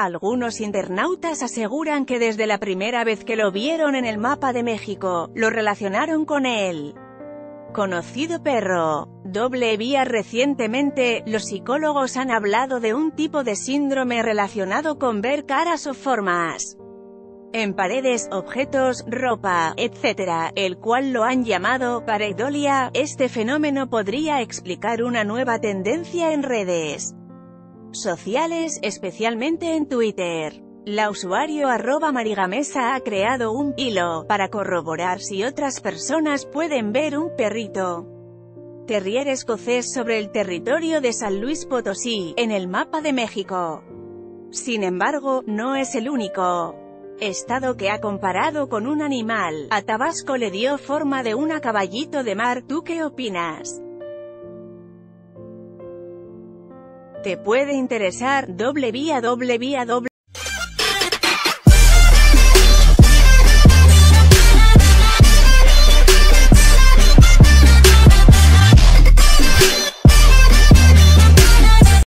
Algunos internautas aseguran que desde la primera vez que lo vieron en el mapa de México, lo relacionaron con él conocido perro. Doble vía recientemente, los psicólogos han hablado de un tipo de síndrome relacionado con ver caras o formas en paredes, objetos, ropa, etc., el cual lo han llamado pareidolia. Este fenómeno podría explicar una nueva tendencia en redes sociales, especialmente en Twitter. La usuario arroba marigamesa ha creado un hilo para corroborar si otras personas pueden ver un perrito terrier escocés sobre el territorio de San Luis Potosí, en el mapa de México. Sin embargo, no es el único estado que ha comparado con un animal. A Tabasco le dio forma de una caballito de mar. ¿Tú qué opinas? Te puede interesar, doble